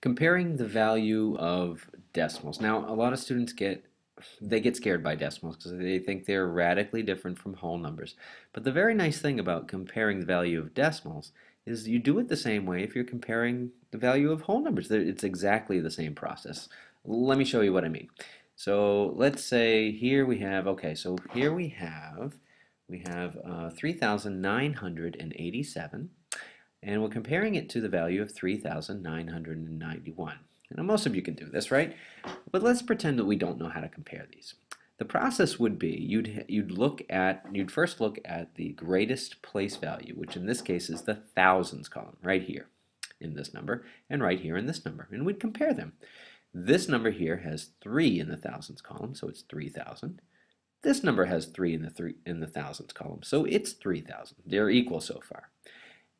comparing the value of decimals. Now, a lot of students get they get scared by decimals because they think they're radically different from whole numbers. But the very nice thing about comparing the value of decimals is you do it the same way if you're comparing the value of whole numbers. It's exactly the same process. Let me show you what I mean. So let's say here we have, okay, so here we have, we have uh, 3,987 and we're comparing it to the value of 3,991. Now most of you can do this, right? But let's pretend that we don't know how to compare these. The process would be you'd you'd look at you'd first look at the greatest place value, which in this case is the thousands column right here in this number and right here in this number, and we'd compare them. This number here has 3 in the thousands column, so it's 3,000. This number has 3 in the three in the thousands column, so it's 3,000. They're equal so far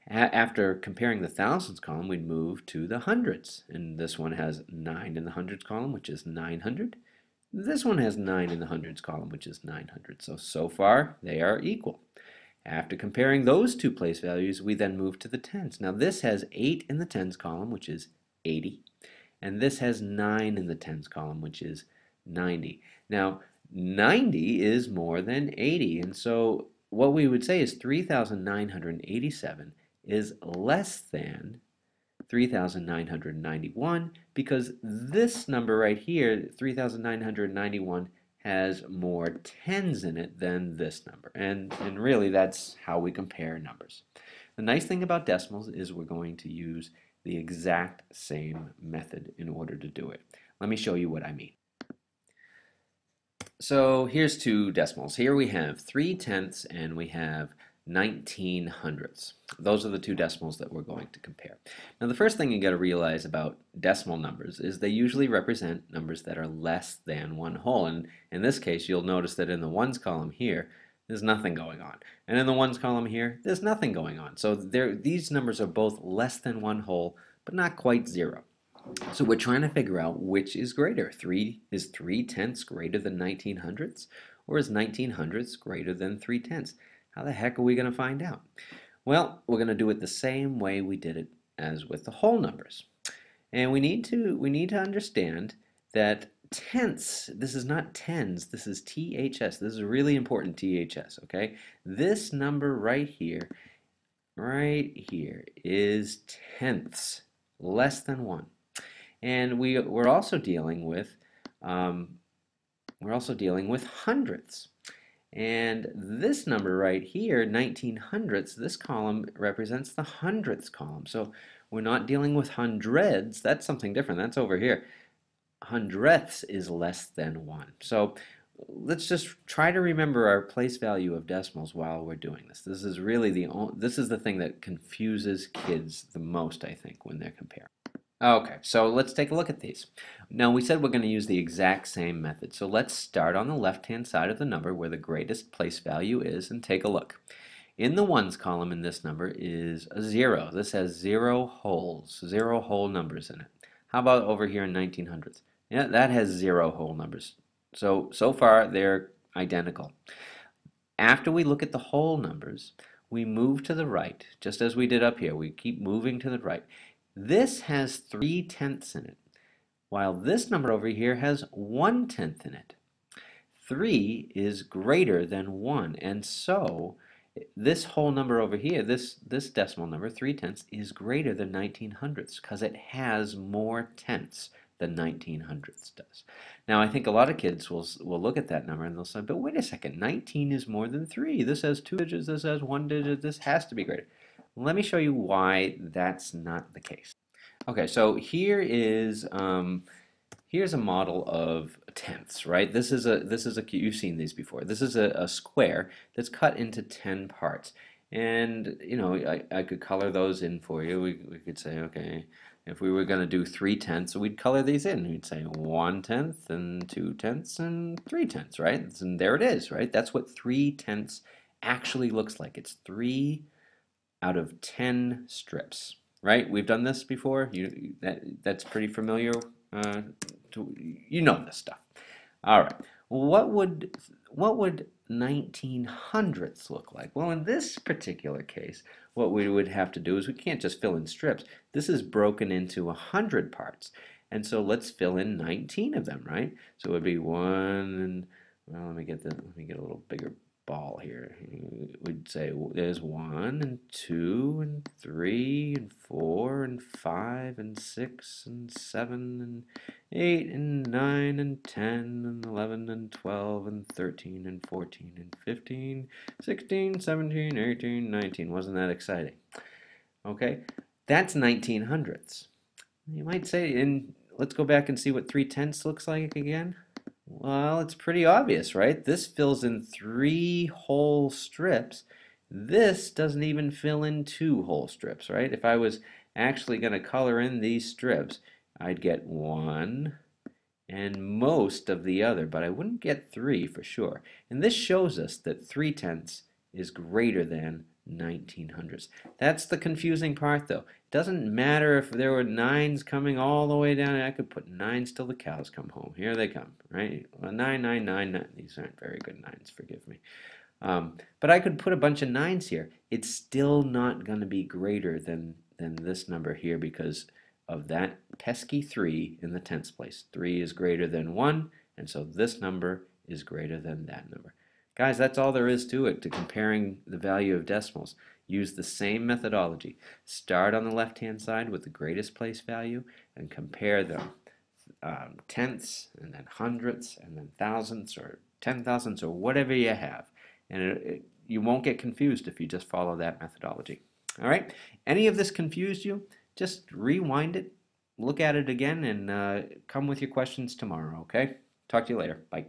after comparing the thousands column, we'd move to the hundreds. And this one has 9 in the hundreds column, which is 900. This one has 9 in the hundreds column, which is 900. So, so far, they are equal. After comparing those two place values, we then move to the tens. Now, this has 8 in the tens column, which is 80. And this has 9 in the tens column, which is 90. Now, 90 is more than 80. And so what we would say is 3,987 is less than 3,991 because this number right here, 3,991, has more tens in it than this number. And, and really that's how we compare numbers. The nice thing about decimals is we're going to use the exact same method in order to do it. Let me show you what I mean. So here's two decimals. Here we have 3 tenths and we have 19 hundredths. Those are the two decimals that we're going to compare. Now the first thing you got to realize about decimal numbers is they usually represent numbers that are less than one whole. And in this case you'll notice that in the ones column here there's nothing going on. And in the ones column here there's nothing going on. So these numbers are both less than one whole but not quite zero. So we're trying to figure out which is greater. 3 is 3 tenths greater than 19 hundredths or is 19 hundredths greater than 3 tenths? How the heck are we going to find out? Well, we're going to do it the same way we did it as with the whole numbers. And we need to we need to understand that tenths, this is not tens, this is THS. This is really important THS, okay? This number right here, right here is tenths, less than one. And we, we're also dealing with um, we're also dealing with hundredths. And this number right here, 19 hundredths, this column represents the hundredths column. So we're not dealing with hundreds. That's something different. That's over here. Hundredths is less than 1. So let's just try to remember our place value of decimals while we're doing this. This is really the only, this is the thing that confuses kids the most, I think, when they're comparing. Okay, so let's take a look at these. Now we said we're going to use the exact same method. So let's start on the left-hand side of the number where the greatest place value is and take a look. In the ones column in this number is a zero. This has zero wholes, zero whole numbers in it. How about over here in 19 hundredths? Yeah, that has zero whole numbers. So, so far they're identical. After we look at the whole numbers, we move to the right, just as we did up here. We keep moving to the right. This has 3 tenths in it, while this number over here has 1 tenth in it. 3 is greater than 1, and so this whole number over here, this, this decimal number, 3 tenths, is greater than 19 hundredths because it has more tenths than 19 hundredths does. Now I think a lot of kids will, will look at that number and they'll say, but wait a second, 19 is more than 3. This has two digits, this has one digit, this has to be greater. Let me show you why that's not the case. Okay, so here is um, here's a model of tenths, right? This is a this is a you've seen these before. This is a, a square that's cut into ten parts, and you know I, I could color those in for you. We we could say okay, if we were going to do three tenths, we'd color these in. We'd say one tenth and two tenths and three tenths, right? And there it is, right? That's what three tenths actually looks like. It's three out of 10 strips, right? We've done this before. You that That's pretty familiar. Uh, to, you know this stuff. All right. What would, what would 19 hundredths look like? Well, in this particular case, what we would have to do is we can't just fill in strips. This is broken into 100 parts. And so let's fill in 19 of them, right? So it would be one, well, let me get the, let me get a little bigger ball here. We'd say there's one and two and three and four and five and six and seven and eight and nine and ten and eleven and twelve and thirteen and fourteen and fifteen, sixteen, seventeen, eighteen, nineteen. Wasn't that exciting? Okay, that's 19 hundredths. You might say, and let's go back and see what three tenths looks like again. Well, it's pretty obvious, right? This fills in three whole strips. This doesn't even fill in two whole strips, right? If I was actually going to color in these strips, I'd get one and most of the other, but I wouldn't get three for sure. And this shows us that 3 tenths is greater than 19 hundredths. That's the confusing part though. It doesn't matter if there were nines coming all the way down. I could put nines till the cows come home. Here they come, right? Well, nine, nine, nine, nine. These aren't very good nines, forgive me. Um, but I could put a bunch of nines here. It's still not going to be greater than, than this number here because of that pesky 3 in the tens place. 3 is greater than 1, and so this number is greater than that number. Guys, that's all there is to it, to comparing the value of decimals. Use the same methodology. Start on the left-hand side with the greatest place value and compare them. Um, tenths, and then hundredths, and then thousandths, or ten thousandths, or whatever you have. And it, it, you won't get confused if you just follow that methodology. All right? Any of this confused you? Just rewind it, look at it again, and uh, come with your questions tomorrow, okay? Talk to you later. Bye.